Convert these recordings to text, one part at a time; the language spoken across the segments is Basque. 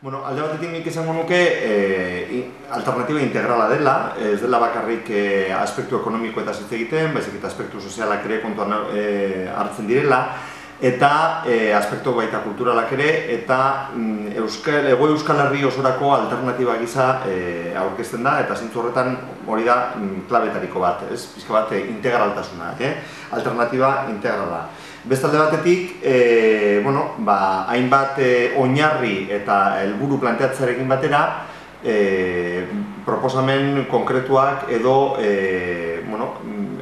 Bueno, alde batetik nik izango nuke e, alternatiba integrala dela, ez dela bakarrik e, aspektu ekonomiko eta zitze egiten, baizik eta aspektu sozialak ere kontuan e, hartzen direla, eta e, aspektu baita kulturalak ere, eta mm, Euskal, ego Euskal Herri osorako alternatiba gisa e, aurkezten da, eta zintzu horretan hori da mm, klabetariko bat, ez? Pizka bat integraltasuna, eh? alternatiba integrala. Bestalde batetik, e, bueno, ba, hainbat e, oinarri eta helburu planteatzarekin batera, e, proposamen konkretuak edo e, bueno,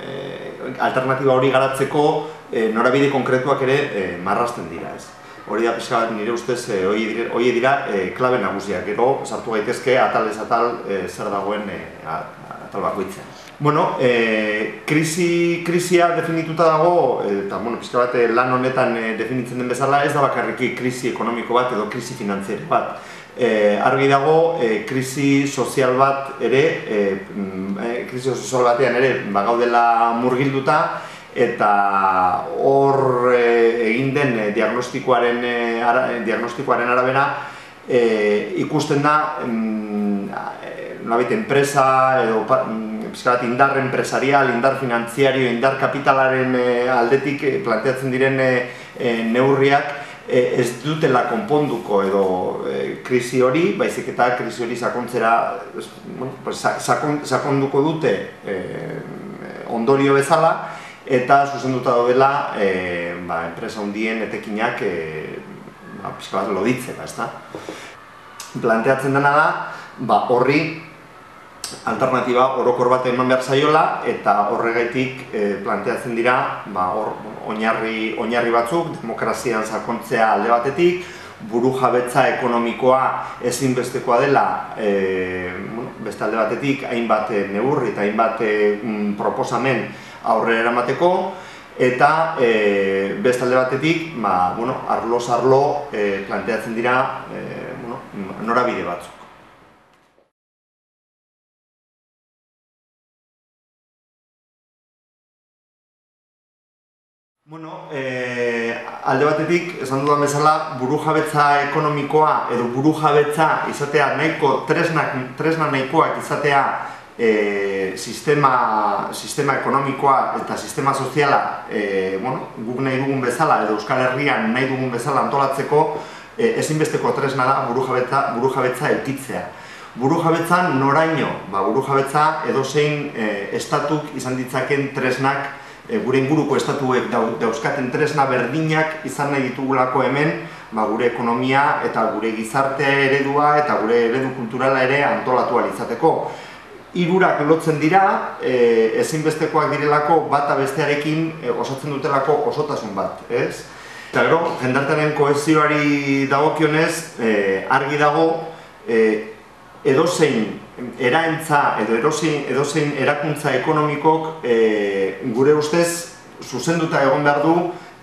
e, alternatiba hori garatzeko e, norabide konkretuak ere e, marrasten dira. Ez. Hori da pixka bat nire ustez, e, hori dira e, klabe nagusiak, gero sartu gaitezke atalez atal e, zer dagoen e, atal bakoitzen. Bueno, e, krisi, krisia definituta dago, eta bueno, pizka bat lan honetan e, definitzen den bezala, ez da bakarriki krisi ekonomiko bat edo krisi finantziero bat. E, argi dago, e, krisi sozial bat ere, e, krisi sozial batean ere, bagaudela murgilduta, eta hor e, egin den diagnostikoaren, ara, diagnostikoaren arabera, e, ikusten da, mm, enpresa edo pizkat indar empresarial, indar finanziario, indar kapitalaren e, aldetik e, planteatzen diren e, neurriak ez dutela konponduko edo e, krisi hori, baizik eta krisi hori sakontzera bueno, pues, sakon, sakonduko dute e, ondorio bezala eta zuzenduta daudela e, ba, enpresa hundien etekinak e, ba, pizkat loditzea, ezta? Planteatzen dena da, ba, horri alternatiba orokor bat eman behar zaiola eta horregaitik e, planteatzen dira ba, or, oinarri, oinarri batzuk, demokrazian sakontzea alde batetik, buru jabetza ekonomikoa ezinbestekoa dela e, bueno, beste alde batetik hainbat neurri eta hainbat e, proposamen aurrera eramateko eta e, beste alde batetik ba, bueno, arloz arlo e, planteatzen dira e, bueno, norabide batzuk. Bueno, e, alde batetik, esan dudan bezala, buru jabetza ekonomikoa edo buru jabetza izatea nahiko, tresnak, tresna nahikoak izatea e, sistema, sistema ekonomikoa eta sistema soziala e, bueno, guk nahi dugun bezala edo Euskal Herrian nahi dugun bezala antolatzeko e, ezinbesteko tresna da buru jabetza, buru jabetza elkitzea. Buru jabetza noraino, ba, buru jabetza edo zein e, estatuk izan ditzaken tresnak e, gure inguruko estatuek dauzkaten tresna berdinak izan nahi ditugulako hemen, ba, gure ekonomia eta gure gizarte eredua eta gure eredu kulturala ere antolatu izateko. Hirurak lotzen dira, e, ezinbestekoak direlako bata bestearekin e, osatzen dutelako osotasun bat, ez? Eta gero, jendartaren kohesioari dagokionez, e, argi dago, e, edozein eraentza edo edozein, edozein erakuntza ekonomikok e, gure ustez zuzenduta egon behar du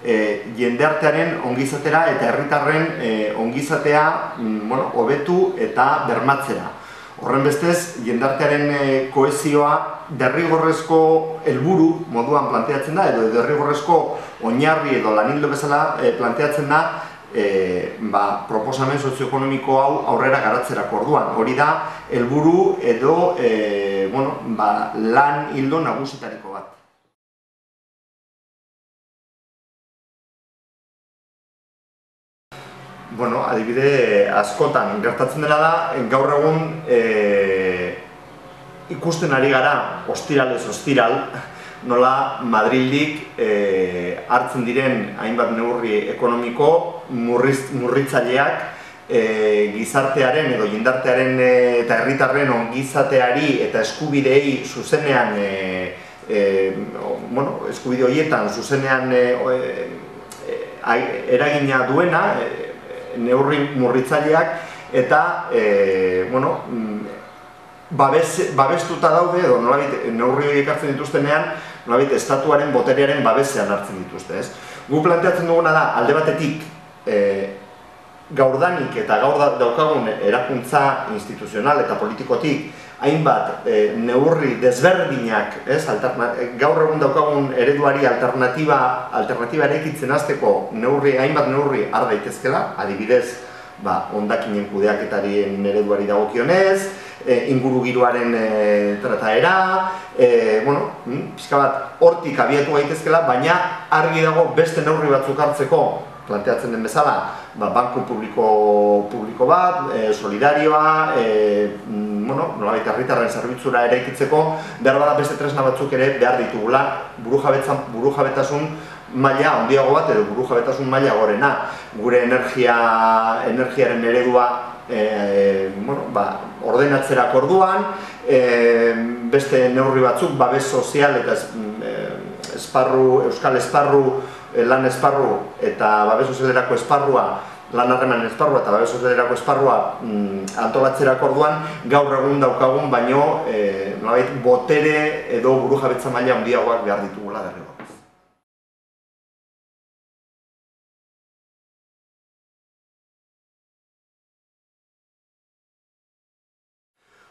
e, jendeartearen ongizatera eta herritarren e, ongizatea mm, bueno, hobetu eta bermatzera. Horren bestez, jendartearen e, kohesioa derrigorrezko helburu moduan planteatzen da, edo derrigorrezko oinarri edo lanildo bezala e, planteatzen da, e, ba, proposamen sozioekonomiko hau aurrera garatzerako orduan. Hori da, helburu edo e, bueno, ba, lan hildo nagusitariko bat. Bueno, adibide askotan gertatzen dela da, gaur egun e, ikusten ari gara, ostiralez ostiral, nola Madrildik e, hartzen diren hainbat neurri ekonomiko murriz, murritzaileak e, gizartearen edo jindartearen e, eta herritarren ongizateari eta eskubideei zuzenean e, e, bueno, eskubide horietan zuzenean e, eragina duena neurri murritzaileak eta e, bueno, babes, babestuta daude edo nolabait neurri horiek hartzen dituztenean nolabait estatuaren boterearen babesean hartzen dituzte, ez? Gu planteatzen duguna da alde batetik e, gaurdanik eta gaur daukagun erakuntza instituzional eta politikotik hainbat e, neurri desberdinak, ez? gaur egun daukagun ereduari alternatiba alternatiba erekitzen hasteko neurri hainbat neurri har daitezkela, adibidez ba, ondakinen kudeaketarien ereduari dagokionez, e, inguru giroaren e, trataera, e, bueno, mm, pixka bat, hortik abiatu gaitezkela, baina argi dago beste neurri batzuk hartzeko planteatzen den bezala, ba, banku publiko, publiko bat, e, solidarioa, e, bueno, nolabait herritarren zerbitzura ere ikitzeko, behar bada beste tresna batzuk ere behar ditugula, buru, buru jabetasun maila handiago bat edo buru jabetasun maila gorena. Gure energia, energiaren eredua e, bueno, ba, ordenatzerak orduan, e, beste neurri batzuk, babes sozial eta e, esparru, euskal esparru, lan esparru eta babes sozialerako esparrua, lan harreman esparrua eta babes sozialerako esparrua mm, antolatzerak orduan, gaur egun daukagun, baino e, botere edo buru maila handiagoak behar ditugula derrego.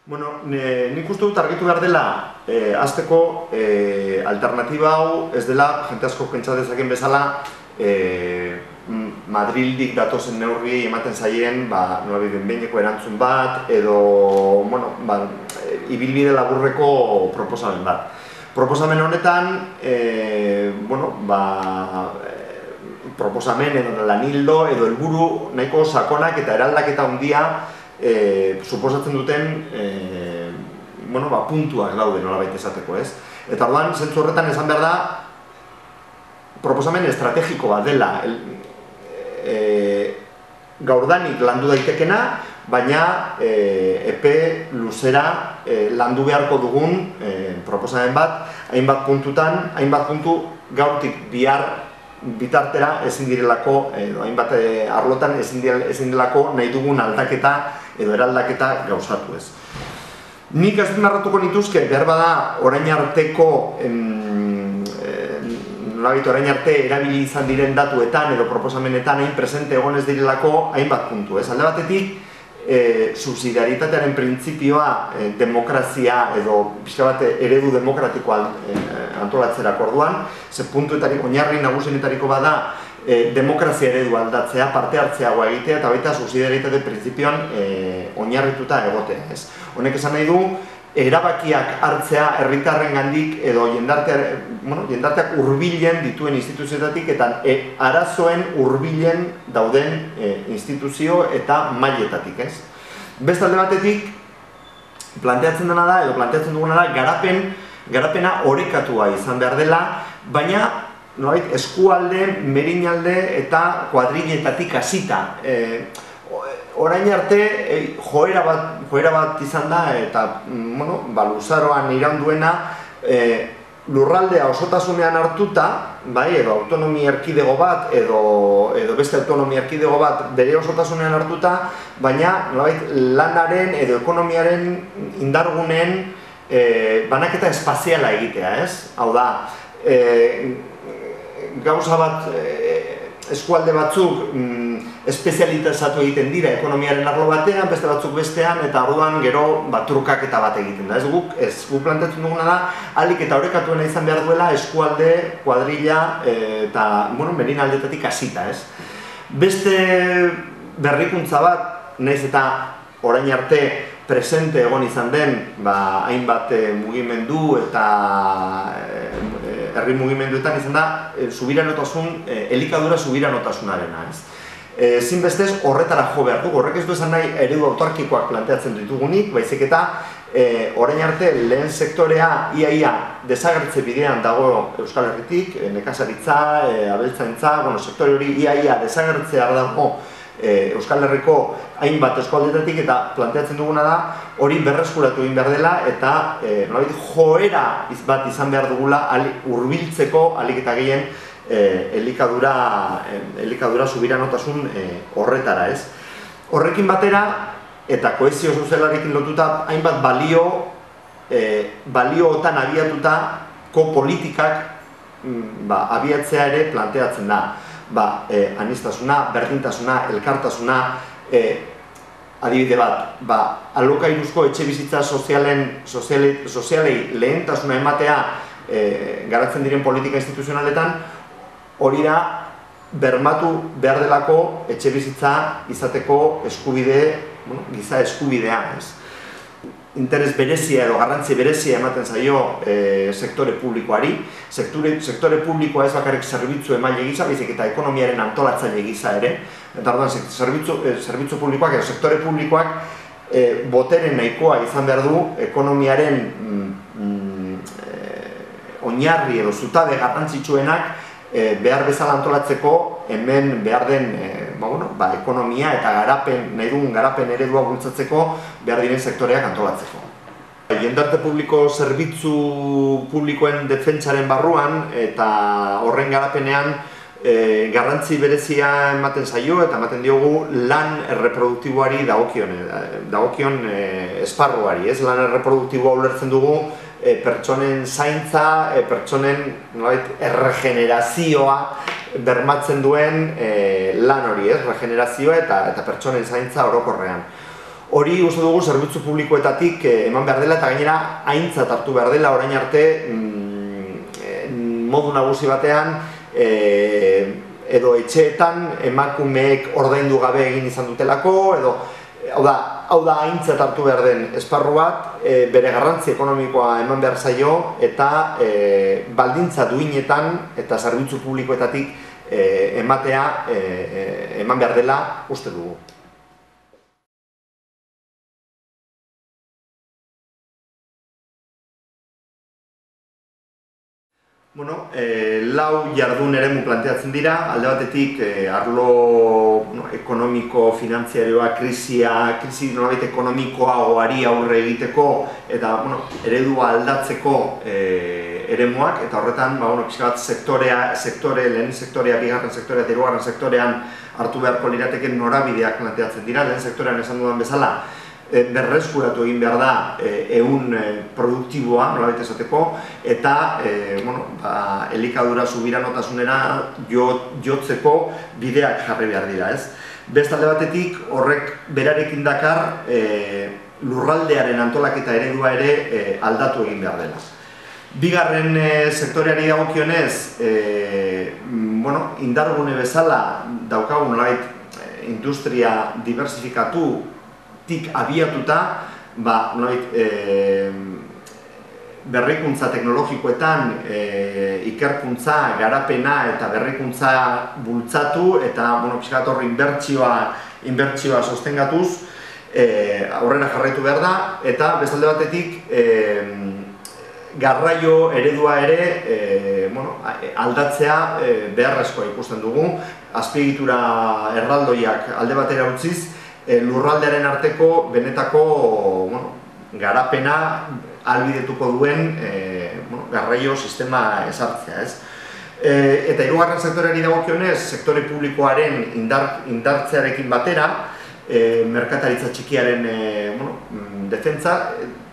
Bueno, ne, nik uste dut argitu behar dela e, azteko e, alternatiba hau ez dela jente asko pentsa dezaken bezala e, Madrildik datozen neurri ematen zaien ba, nola bideen erantzun bat edo bueno, ba, ibilbide laburreko proposamen bat. Proposamen honetan, e, bueno, ba, proposamen edo lanildo edo helburu nahiko sakonak eta eraldaketa handia e, suposatzen duten e, bueno, ba, puntuak daude nola baita esateko, ez? Eta orduan, zentzu horretan esan behar da proposamen estrategiko bat dela el, e, gaurdanik landu daitekena, baina e, epe luzera e, landu beharko dugun e, proposamen bat, hainbat puntutan, hainbat puntu gaurtik bihar bitartera ezin direlako, edo hainbat arlotan ezin direlako nahi dugun aldaketa edo eraldaketa gauzatu ez. Nik ez narratuko nituzke, behar bada orain arteko em, nolabit orain arte erabili izan diren datuetan edo proposamenetan hain presente egonez direlako hainbat puntu. Ez alde batetik, e, subsidiaritatearen printzipioa e, demokrazia edo pixka bat eredu demokratikoa e, antolatzerak orduan, ze puntuetarik, oinarri nagusenetariko bada e, demokrazia eredu aldatzea, parte hartzeagoa egitea eta baita subsidiaritate printzipioan e, oinarrituta egotea. Ez. Honek esan nahi du, erabakiak hartzea herritarren gandik edo jendarteak, bueno, jendarteak urbilen dituen instituzioetatik eta e, arazoen urbilen dauden e, instituzio eta mailetatik. Ez. Beste alde batetik, planteatzen dena da, edo planteatzen duguna da, garapen, garapena orekatua izan behar dela, baina nolait, eskualde, merinalde eta kuadriletatik hasita. E, orain arte e, joera, bat, joera bat izan da eta mm, bueno, ba, luzaroan iranduena e, lurraldea osotasunean hartuta, bai, edo autonomia erkidego bat edo, edo beste autonomia erkidego bat bere osotasunean hartuta, baina nolait, lanaren edo ekonomiaren indargunen e, banaketa espaziala egitea, ez? Hau da, e, gauza bat e, eskualde batzuk mm, espezialitazatu egiten dira ekonomiaren arlo batean, beste batzuk bestean, eta orduan gero bat trukaketa bat egiten da. Ez guk, ez guk plantetzen duguna da, alik eta horrekatuena izan behar duela eskualde, kuadrilla e, eta, bueno, berin aldetatik hasita, ez? Beste berrikuntza bat, naiz eta orain arte presente egon izan den, ba, hainbat e, mugimendu eta herri mugimenduetan izan da e, subiranotasun, e, elikadura subiranotasunarena, ez. E, zinbestez horretara jo behar dugu, horrek ez du esan nahi eredu autarkikoak planteatzen ditugunik, baizik eta e, orain arte lehen sektorea iaia ia, desagertze bidean dago Euskal Herritik, e, nekazaritza, e, abeltzaintza, bueno, sektore hori iaia ia, desagertzea dago e, Euskal Herriko hainbat eskualdetatik eta planteatzen duguna da hori berreskuratu egin behar dela eta e, joera bat izan behar dugula hurbiltzeko alik eta gehien e, elikadura, e, elikadura subiranotasun e, horretara ez. Horrekin batera eta koezio sozialarekin lotuta hainbat balio e, baliootan abiatuta ko politikak mm, ba, abiatzea ere planteatzen da ba, e, anistasuna, berdintasuna, elkartasuna, e, adibide bat, ba, alokairuzko etxe bizitza sozialen, sozialei, sozialei lehentasuna ematea e, garatzen diren politika instituzionaletan, hori da bermatu behar delako etxe bizitza izateko eskubide, bueno, giza eskubidea, ez? interes berezia edo garrantzi berezia ematen zaio e, sektore publikoari. Sektore, sektore publikoa ez bakarrik zerbitzu emaile gisa, bizik eta ekonomiaren antolatzaile gisa ere. Eta orduan, zerbitzu, e, zerbitzu publikoak edo sektore publikoak e, botere nahikoa izan behar du ekonomiaren mm, mm, e, oinarri edo zutabe garrantzitsuenak e, behar bezala antolatzeko hemen behar den e, ba, bueno, ba, ekonomia eta garapen, nahi dugun garapen eredua bultzatzeko behar diren sektoreak antolatzeko. Jendarte publiko zerbitzu publikoen defentsaren barruan eta horren garapenean e, garrantzi berezia ematen zaio eta ematen diogu lan erreproduktiboari dagokion, dagokion e, esparruari, ez? Lan erreproduktiboa ulertzen dugu e, pertsonen zaintza, e, pertsonen nolait, erregenerazioa bermatzen duen e, lan hori, ez? regenerazioa eta, eta pertsonen zaintza orokorrean. Hori uste dugu zerbitzu publikoetatik e, eman behar dela eta gainera aintzat hartu behar dela orain arte mm, modu nagusi batean e, edo etxeetan emakumeek ordaindu gabe egin izan dutelako edo hau da, hau da aintzat hartu behar den esparru bat, e, bere garrantzi ekonomikoa eman behar zaio eta e, baldintza duinetan eta zerbitzu publikoetatik e, ematea e, eman behar dela uste dugu. Bueno, e, lau jardun eremu planteatzen dira, alde batetik e, arlo no, ekonomiko, finanziarioa, krisia, krisi nolabait ekonomikoa oari aurre egiteko eta bueno, eredua aldatzeko e, eremuak. Eta horretan ba, bueno, bat sektorea, sektore, lehen sektorea, bigarren sektorea, eta sektorean hartu beharko lirateken norabideak planteatzen dira, lehen sektorean esan dudan bezala, e, berreskuratu egin behar da e, eun e, produktiboa, nola esateko, eta e, bueno, ba, elikadura subiranotasunera jo, jotzeko bideak jarri behar dira, ez? Bestalde batetik horrek berarekin dakar e, lurraldearen antolaketa eredua ere e, aldatu egin behar dela. Bigarren e, sektoreari dagokionez, e, bueno, indargune bezala daukagun nolait industria diversifikatu tik abiatuta, ba, noit, e, berrikuntza teknologikoetan e, ikerkuntza, garapena eta berrikuntza bultzatu eta bueno, pixkat horri inbertsioa, inbertsioa sostengatuz e, aurrera jarraitu behar da eta bezalde batetik e, garraio eredua ere e, bueno, aldatzea e, beharrezkoa ikusten dugu. Azpiegitura erraldoiak alde batera utziz e, lurraldearen arteko benetako bueno, garapena albidetuko duen e, bueno, garraio sistema esartzea, ez? E, eta hirugarren sektoreari dagokionez, sektore publikoaren indar, indartzearekin batera, e, merkataritza txikiaren e, bueno, mm, defentza,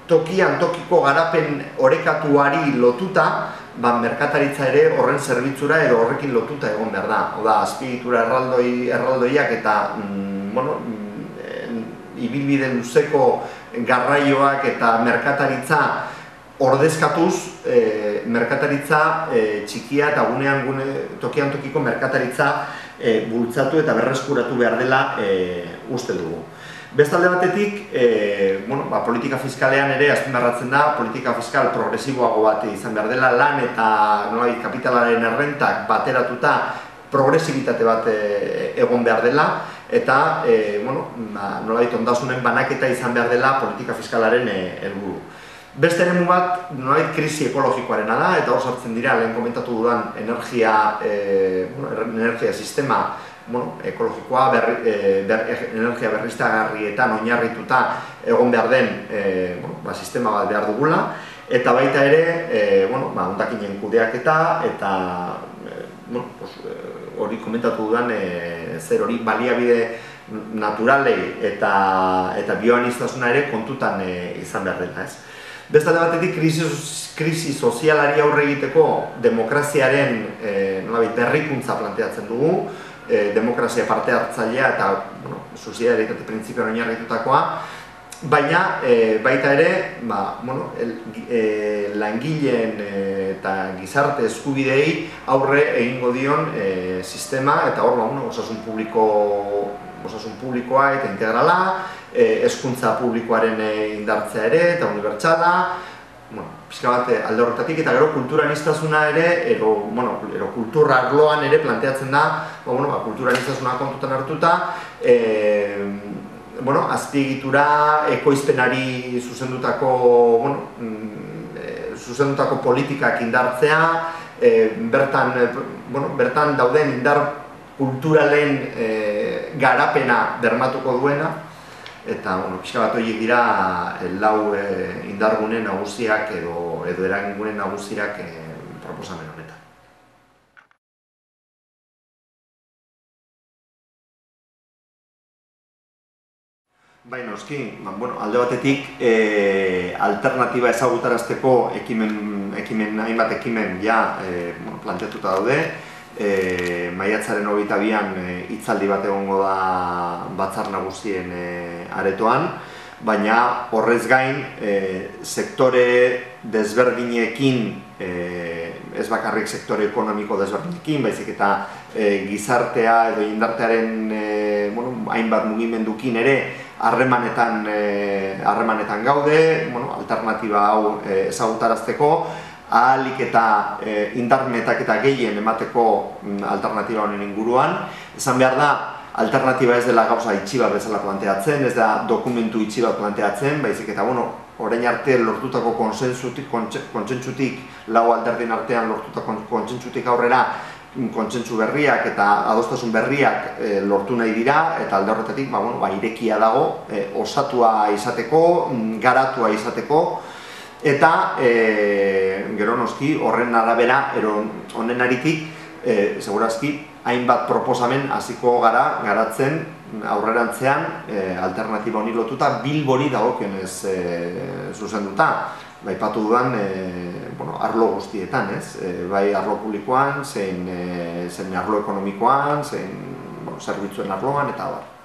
tokian tokiko garapen orekatuari lotuta, ba, merkataritza ere horren zerbitzura edo horrekin lotuta egon behar da. Oda, azpigitura erraldoi, erraldoiak eta mm, bueno, ibilbide luzeko garraioak eta merkataritza ordezkatuz e, merkataritza e, txikia eta gunean gune, tokian tokiko merkataritza e, bultzatu eta berreskuratu behar dela e, uste dugu. Bestalde batetik, e, bueno, ba, politika fiskalean ere azpimarratzen da, politika fiskal progresiboago bat izan behar dela, lan eta nolai, kapitalaren errentak bateratuta progresibitate bat e, egon behar dela, eta e, bueno, ba, nola ditu ondasunen banaketa izan behar dela politika fiskalaren e, helburu. Beste eremu bat, nola krisi ekologikoarena da, eta hor sartzen dira, lehen komentatu dudan, energia, e, bueno, energia sistema bueno, ekologikoa, berri, e, ber, energia berriztagarrietan oinarrituta egon behar den e, bueno, ba, sistema bat behar dugula, eta baita ere, e, bueno, ba, ondakinen kudeaketa, eta e, bueno, pues, hori komentatu dudan e, zer hori baliabide naturalei eta eta bioanistasuna ere kontutan e, izan behar dela, ez? Beste batetik krisi, krisi sozialari aurre egiteko demokraziaren e, nolabait berrikuntza planteatzen dugu, e, demokrazia parte hartzailea eta bueno, sozialitate printzipioan oinarritutakoa baina e, baita ere, ba, bueno, el, e, langileen e, eta gizarte eskubidei aurre egingo dion e, sistema eta hor ba, bueno, osasun publiko osasun publikoa eta integrala, e, eskuntza publikoaren indartzea ere eta unibertsala, bueno, pixka bat alde horretatik eta gero kulturanistazuna ere, ero, bueno, ero kultura arloan ere planteatzen da, ba, bueno, ba, kulturanistazuna kontutan hartuta, e, bueno, azpiegitura ekoizpenari zuzendutako, bueno, mm, e, zuzendutako politikak indartzea, e, bertan, e, bueno, bertan dauden indar kulturalen e, garapena bermatuko duena, eta, bueno, pixka bat horiek dira lau e, indargune nagusiak edo, edo eragingune nagusiak e, proposamen honetan. Bai, noski, ba, bueno, alde batetik e, alternatiba ezagutarazteko ekimen, ekimen, hainbat ekimen ja e, bueno, planteatuta daude. E, maiatzaren hogeita bian e, hitzaldi bat egongo da batzar nagusien e, aretoan, baina horrez gain e, sektore desberdinekin, e, ez bakarrik sektore ekonomiko desberdinekin, baizik eta e, gizartea edo indartearen e, bueno, hainbat mugimendukin ere, harremanetan eh, harremanetan gaude, bueno, alternativa hau e, ezagutarazteko, ahalik eta e, indar metaketa gehien emateko mm, alternatiba honen inguruan. Esan behar da, alternatiba ez dela gauza itxiba bezala planteatzen, ez da dokumentu itxiba planteatzen, baizik eta, bueno, orain arte lortutako konsentsutik, kontsentsutik, lau alderdin artean lortutako kontsentsutik aurrera, kontsentsu berriak eta adostasun berriak e, lortu nahi dira eta alde horretatik ba, bueno, ba, irekia dago e, osatua izateko, mm, garatua izateko eta e, gero noski horren arabera ero honen aritik e, segurazki hainbat proposamen hasiko gara garatzen aurrerantzean e, alternatiba honi lotuta bilbori dagokionez e, zuzenduta baipatu dudan e, bueno, arlo guztietan, ez? E, bai arlo publikoan, zein, e, zein arlo ekonomikoan, zein bueno, zerbitzuen arloan eta bar.